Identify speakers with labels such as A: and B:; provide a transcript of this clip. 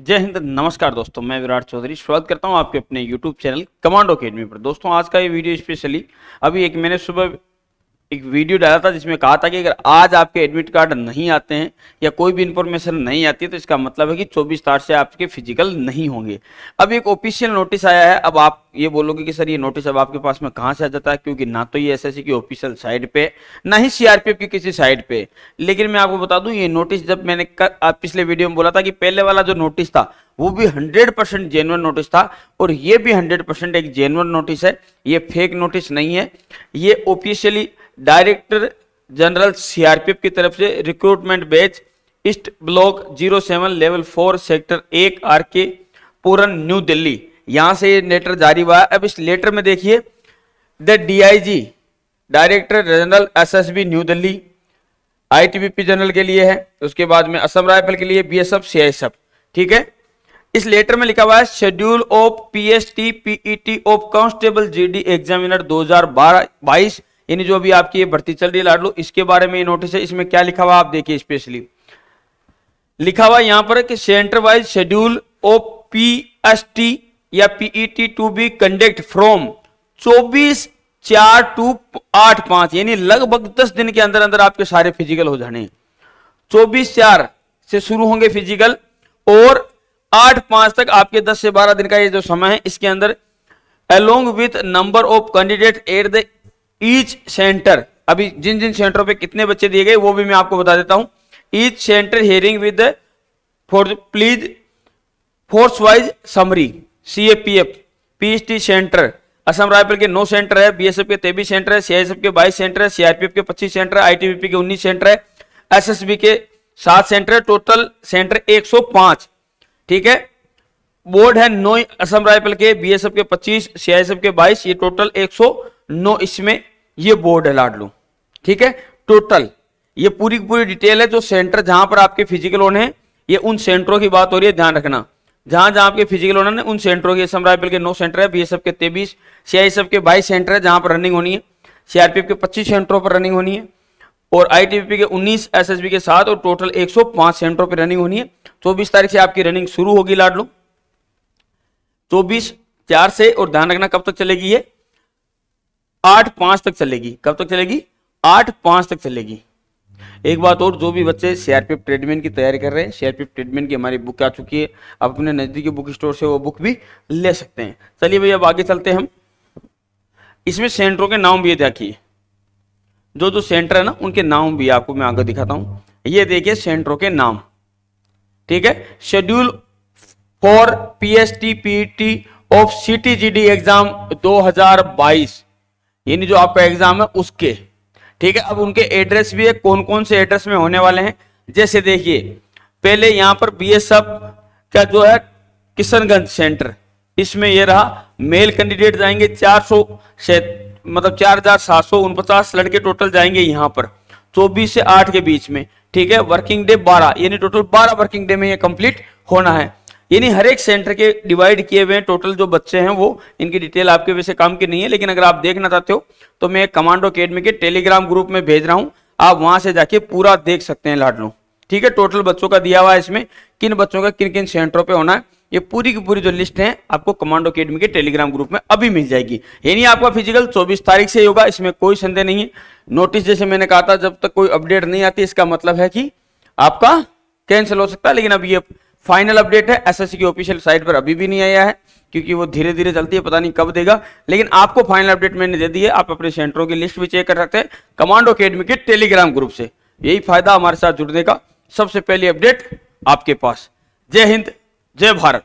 A: जय हिंद। नमस्कार दोस्तों, मैं विराट चौधरी। स्वागत करता हूँ आपके अपने YouTube चैनल कमांडो अकेडमी पर। दोस्तों, आज का ये वीडियो स्पेशली अभी एक मैंने सुबह एक वीडियो डाला था जिसमें कहा था कि अगर आज आपके एडमिट कार्ड नहीं आते हैं या कोई भी इंफॉर्मेशन नहीं आती है तो इसका मतलब है कि 24 तारीख से आपके फ़िज़िकल नहीं होंगे। अब एक ऑफिशियल नोटिस आया है, अब आप ये बोलोगे कि सर ये नोटिस अब आपके पास में कहाँ से आ जाता है? क्योंकि ना तो ये एस की ऑफिशियल साइड पे, ना ही सीआरपीएफ की किसी साइड पे। लेकिन मैं आपको बता दूँ, ये नोटिस जब मैंने आप पिछले वीडियो में बोला था कि पहले वाला जो नोटिस था, वो भी 100 परसेंट जेनुअन नोटिस था, और ये भी 100 परसेंट एक जेनुअन नोटिस है। ये फेक नोटिस नहीं है। ये ऑफिशियली डायरेक्टर जनरल सीआरपीएफ की तरफ़ से recruitment batch, east block zero seven level four sector एक R K Puram, new Delhi. यहाँ से लेटर जारी हुआ है। अब इस लेटर में देखिए, the DIG, director general SSB new Delhi, ITBP general के लिए है, उसके बाद में असम राइफल के लिए, बीएसएफ, सीआईएसएफ। ठीक है? इस लेटर में लिखा हुआ है schedule of PST PET of constable GD examiner 2012 22 यानी जो अभी आपकी भर्ती चल रही है लाडलो, इसके बारे में नोटिस है, इसमें क्या लिखा हुआ आप देखिए स्पेशली लिखा हुआ यहाँ पर कि centre wise schedule of PST या PET to be conduct from 24 चार टू आठ पाँच, यानी लगभग दस दिन के अंदर अंदर आपके सारे फ़िज़िकल हो जाने चौबीस चार से शुरू होंगे फ़िज़िकल और आठ पाँच तक आपके दस से बारह दिन का ये जो समय है, इसके अंदर along with number of candidate at the each centre, अभी जिन जिन सेंटरों पे कितने बच्चे दिए गए, वो भी मैं आपको बता देता हूँ। Each centre hearing with for, please, force wise summary C A P F P H T centre. Assam rifle के नौ सेंटर है बीएसएफ के तेईस सेंटर है सीआईएसएफ के बाईस सेंटर है सीआरपीएफ के पच्चीस सेंटर है आईटीबीपी के उन्नीस सेंटर है एसएसबी के सात सेंटर है, टोटल सेंटर 105 ठीक है? बोर्ड है नौ, असम राइफल के बीएसएफ के 25 सीआईएसएफ के 22 ये टोटल 109 इसमें ये बोर्ड है लाडलू, ठीक है? टोटल ये पूरी पूरी डिटेल है जो सेंटर जहाँ पर आपके फ़िज़िकल होने हैं, ये उन सेंटरों की बात हो रही है, ध्यान रखना। जहाँ जहाँ आपके फ़िज़िकल होना है, उन सेंटरों के राइफल के नौ सेंटर है बीएसएफ के तेईस सीआईएसएफ के बाईस सेंटर है जहाँ पर रनिंग होनी है सीआरपीएफ के पच्चीस सेंटरों पर रनिंग होनी है, और आईटीबीपी के 19 एसएसबी के साथ और टोटल 105 सेंटरों पर रनिंग होनी है। 24 तारीख से आपकी रनिंग शुरू होगी लाडलो। 24 चार से, और ध्यान रखना कब तक चलेगी ये? आठ पाँच तक चलेगी। कब तक चलेगी? आठ पाँच तक चलेगी। एक बात और, जो भी बच्चे सीआरपीएफ ट्रेडमेंट की तैयारी कर रहे हैं सीआरपीएफ ट्रेडमेंट की हमारी बुक आ चुकी है। आप अपने नजदीकी बुक स्टोर से वो बुक भी ले सकते हैं। चलिए भैया, अब आगे चलते हैं हम। इसमें सेंटरों के नाम भी देखिए। जो जो सेंटर है ना, उनके नाम भी आपको मैं आगे दिखाता हूँ। ये देखिए सेंटरों के नाम। ठीक है? Schedule for P S T P PT of CTGD exam 2022 यानी जो आपका एग्ज़ाम है उसके। ठीक है? अब उनके एड्रेस भी है कौन कौन से एड्रेस में होने वाले हैं? जैसे देखिए, पहले यहाँ पर बीएसएफ का जो है किशनगंज सेंटर इसमें ये रहा मेल कैंडिडेट जाएँगे 400 से मतलब चार हज़ार सात सौ उनपचास लड़के टोटल जाएँगे यहाँ पर। चौबीस से आठ के बीच में। ठीक है? वर्किंग डे बारह, यानी टोटल बारह वर्किंग डे में ये कंप्लीट होना है। यानी हर एक सेंटर के डिवाइड किए हुए टोटल जो बच्चे हैं वो, इनकी डिटेल आपके वैसे काम की नहीं है, लेकिन अगर आप देखना चाहते हो तो मैं कमांडो अकेडमी के टेलीग्राम ग्रुप में भेज रहा हूँ। आप वहाँ से जाके पूरा देख सकते हैं लाडलो। ठीक है टोटल बच्चों का दिया हुआ है इसमें, किन बच्चों का किन किन सेंटरों पे होना है, ये पूरी की पूरी जो लिस्ट है, आपको कमांडो अकेडमी के टेलीग्राम ग्रुप में अभी मिल जाएगी। यानी आपका फ़िज़िकल 24 तारीख से होगा, इसमें कोई संदेह नहीं है। नोटिस जैसे मैंने कहा था, जब तक कोई अपडेट नहीं आती, इसका मतलब है कि आपका कैंसिल हो सकता है, लेकिन अब ये फाइनल अपडेट है एसएससी की ऑफिशियल साइट पर अभी भी नहीं आया है, क्योंकि वो धीरे धीरे चलती है, पता नहीं कब देगा। लेकिन आपको फाइनल अपडेट मैंने दे दी है, आप अपने सेंटरों की लिस्ट भी चेक कर सकते हैं कमांडो अकेडमी के टेलीग्राम ग्रुप से। यही फ़ायदा हमारे साथ जुड़ने का। सबसे पहली अपडेट आपके पास। जय हिंद, जय भारत।